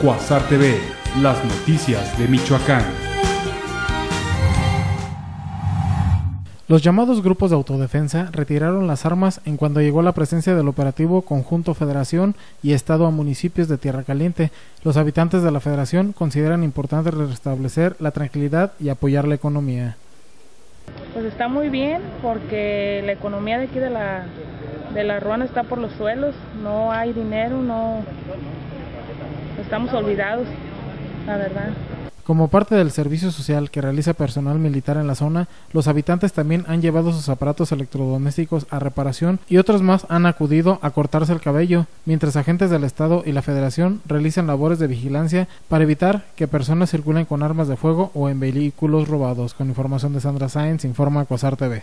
Cuasar TV, las noticias de Michoacán. Los llamados grupos de autodefensa retiraron las armas en cuanto llegó la presencia del operativo conjunto Federación y Estado a municipios de Tierra Caliente. Los habitantes de la Federación consideran importante restablecer la tranquilidad y apoyar la economía. Pues está muy bien porque la economía de aquí de la, de la Ruana está por los suelos, no hay dinero, no estamos olvidados, la verdad. Como parte del servicio social que realiza personal militar en la zona, los habitantes también han llevado sus aparatos electrodomésticos a reparación y otros más han acudido a cortarse el cabello, mientras agentes del Estado y la Federación realizan labores de vigilancia para evitar que personas circulen con armas de fuego o en vehículos robados. Con información de Sandra Sáenz, informa Cuasar TV.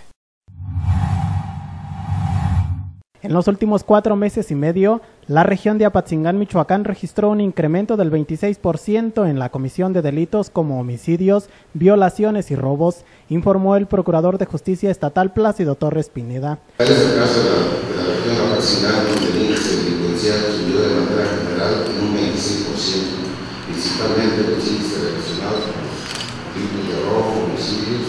En los últimos cuatro meses y medio, la región de Apatzingán, Michoacán, registró un incremento del 26% en la comisión de delitos como homicidios, violaciones y robos, informó el Procurador de Justicia Estatal Plácido Torres Pineda. En el caso de la, región de Apatzingán, donde el índice delincuencial subió de manera general en un 26%, principalmente los índices relacionados con delitos de robo, homicidios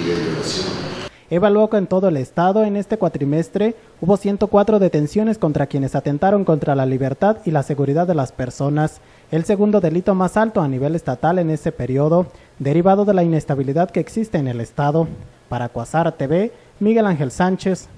y de violación evaluó que en todo el estado en este cuatrimestre hubo 104 detenciones contra quienes atentaron contra la libertad y la seguridad de las personas, el segundo delito más alto a nivel estatal en ese periodo, derivado de la inestabilidad que existe en el estado. Para Cuasar TV, Miguel Ángel Sánchez.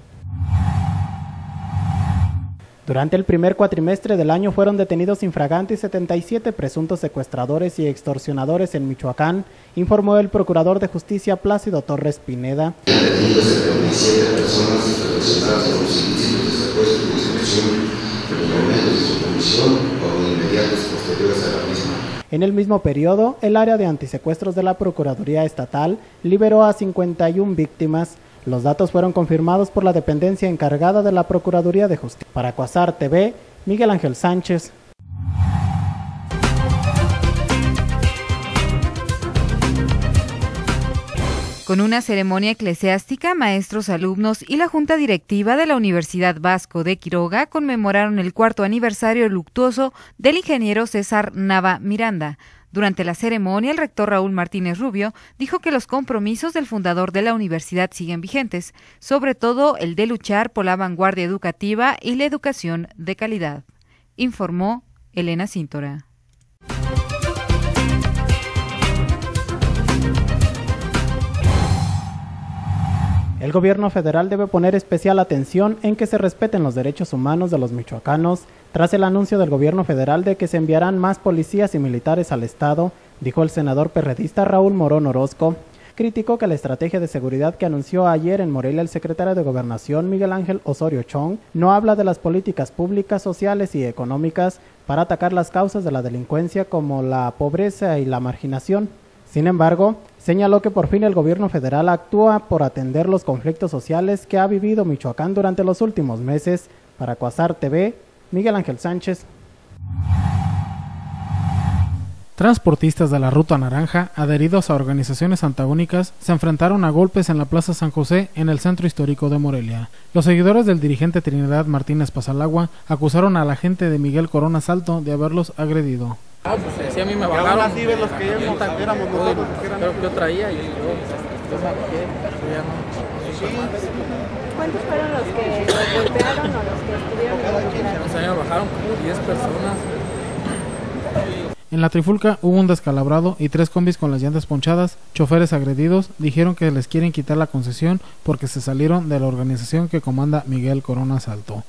Durante el primer cuatrimestre del año fueron detenidos infragantes 77 presuntos secuestradores y extorsionadores en Michoacán, informó el Procurador de Justicia Plácido Torres Pineda. Detenidos 77 personas relacionadas con los ilícitos de secuestro y extorsión en los momentos de su comisión o inmediatos posteriores a la misma. En el mismo periodo, el área de antisecuestros de la Procuraduría Estatal liberó a 51 víctimas, los datos fueron confirmados por la dependencia encargada de la Procuraduría de Justicia. Para Cuasar TV, Miguel Ángel Sánchez. Con una ceremonia eclesiástica, maestros, alumnos y la Junta Directiva de la Universidad Vasco de Quiroga conmemoraron el cuarto aniversario luctuoso del ingeniero César Nava Miranda, durante la ceremonia, el rector Raúl Martínez Rubio dijo que los compromisos del fundador de la universidad siguen vigentes, sobre todo el de luchar por la vanguardia educativa y la educación de calidad, informó Elena Cíntora. El gobierno federal debe poner especial atención en que se respeten los derechos humanos de los michoacanos tras el anuncio del gobierno federal de que se enviarán más policías y militares al Estado, dijo el senador perredista Raúl Morón Orozco. Criticó que la estrategia de seguridad que anunció ayer en Morelia el secretario de Gobernación Miguel Ángel Osorio Chong no habla de las políticas públicas, sociales y económicas para atacar las causas de la delincuencia como la pobreza y la marginación. Sin embargo, señaló que por fin el gobierno federal actúa por atender los conflictos sociales que ha vivido Michoacán durante los últimos meses. Para Cuasar TV, Miguel Ángel Sánchez. Transportistas de la Ruta Naranja, adheridos a organizaciones antagónicas, se enfrentaron a golpes en la Plaza San José, en el centro histórico de Morelia. Los seguidores del dirigente Trinidad Martínez Pasalagua acusaron a la gente de Miguel Corona Salto de haberlos agredido. Ah, pues sí, a mí me bajaron. así ves los que éramos, éramos nosotros. Pero yo traía y yo, no. ¿Cuántos fueron los que golpearon o los que estuvieron? O sea, me bajaron como 10 personas. En la trifulca hubo un descalabrado y tres combis con las llantas ponchadas. Choferes agredidos dijeron que les quieren quitar la concesión porque se salieron de la organización que comanda Miguel Corona Salto.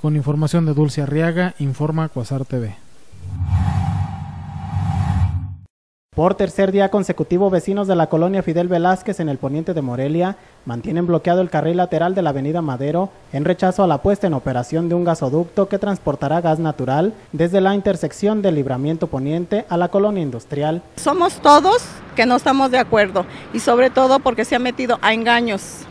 Con información de Dulce Arriaga, informa Cuasar TV. Por tercer día consecutivo, vecinos de la colonia Fidel Velázquez en el poniente de Morelia mantienen bloqueado el carril lateral de la avenida Madero en rechazo a la puesta en operación de un gasoducto que transportará gas natural desde la intersección del libramiento poniente a la colonia industrial. Somos todos que no estamos de acuerdo y sobre todo porque se ha metido a engaños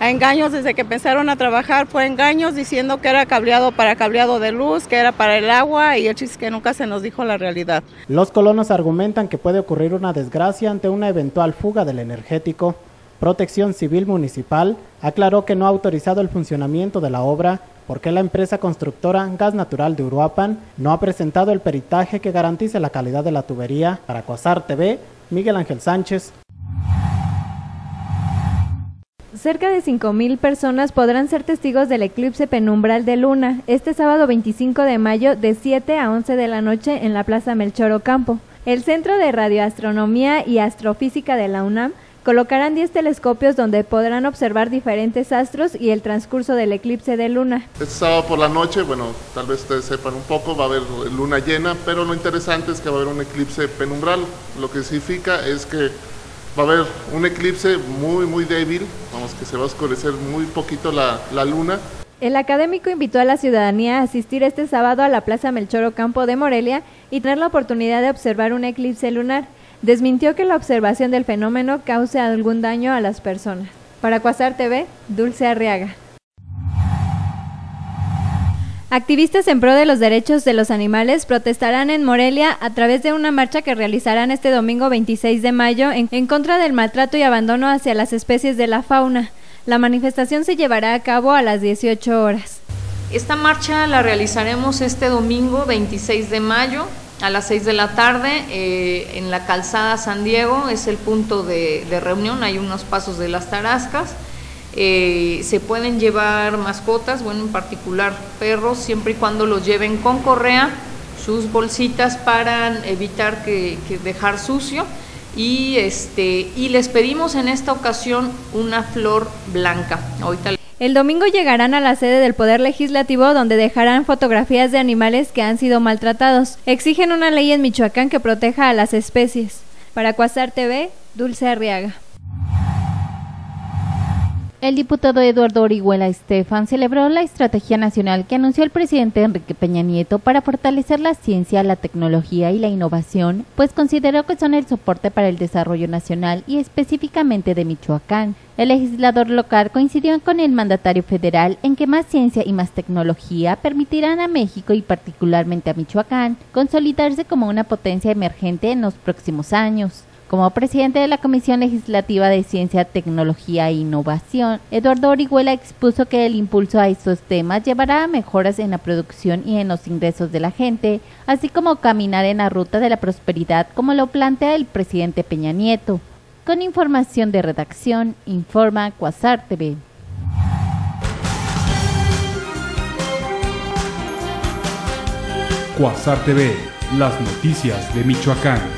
a engaños desde que empezaron a trabajar, fue engaños diciendo que era cableado para cableado de luz, que era para el agua y el chiste que nunca se nos dijo la realidad. Los colonos argumentan que puede ocurrir una desgracia ante una eventual fuga del energético. Protección Civil Municipal aclaró que no ha autorizado el funcionamiento de la obra, por qué la empresa constructora Gas Natural de Uruapan no ha presentado el peritaje que garantice la calidad de la tubería. Para Cuasar TV, Miguel Ángel Sánchez. Cerca de 5.000 personas podrán ser testigos del eclipse penumbral de luna este sábado 25 de mayo de 7 a 11 de la noche en la Plaza Melchor Ocampo. El Centro de Radioastronomía y Astrofísica de la UNAM colocarán 10 telescopios donde podrán observar diferentes astros y el transcurso del eclipse de luna. Este sábado por la noche, bueno, tal vez ustedes sepan un poco, va a haber luna llena, pero lo interesante es que va a haber un eclipse penumbral, lo que significa es que va a haber un eclipse muy, muy débil, que se va a oscurecer muy poquito la, la luna. El académico invitó a la ciudadanía a asistir este sábado a la Plaza Melchor Ocampo de Morelia y tener la oportunidad de observar un eclipse lunar. Desmintió que la observación del fenómeno cause algún daño a las personas. Para Cuasar TV, Dulce Arriaga. Activistas en pro de los derechos de los animales protestarán en Morelia a través de una marcha que realizarán este domingo 26 de mayo en, en, contra del maltrato y abandono hacia las especies de la fauna. La manifestación se llevará a cabo a las 18 horas. Esta marcha la realizaremos este domingo 26 de mayo a las 6 de la tarde eh, en la calzada San Diego, es el punto de, de reunión, hay unos pasos de las Tarascas. Eh, se pueden llevar mascotas, bueno, en particular perros, siempre y cuando los lleven con correa, sus bolsitas para evitar que, que dejar sucio. Y, este, y les pedimos en esta ocasión una flor blanca. Ahorita el domingo llegarán a la sede del Poder Legislativo donde dejarán fotografías de animales que han sido maltratados. Exigen una ley en Michoacán que proteja a las especies. Para Cuasar TV, Dulce Arriaga. El diputado Eduardo Orihuela Estefan celebró la estrategia nacional que anunció el presidente Enrique Peña Nieto para fortalecer la ciencia, la tecnología y la innovación, pues consideró que son el soporte para el desarrollo nacional y específicamente de Michoacán. El legislador local coincidió con el mandatario federal en que más ciencia y más tecnología permitirán a México y particularmente a Michoacán consolidarse como una potencia emergente en los próximos años. Como presidente de la Comisión Legislativa de Ciencia, Tecnología e Innovación, Eduardo Orihuela expuso que el impulso a estos temas llevará a mejoras en la producción y en los ingresos de la gente, así como caminar en la ruta de la prosperidad como lo plantea el presidente Peña Nieto. Con información de redacción, informa Cuasar TV. Cuasar TV, las noticias de Michoacán.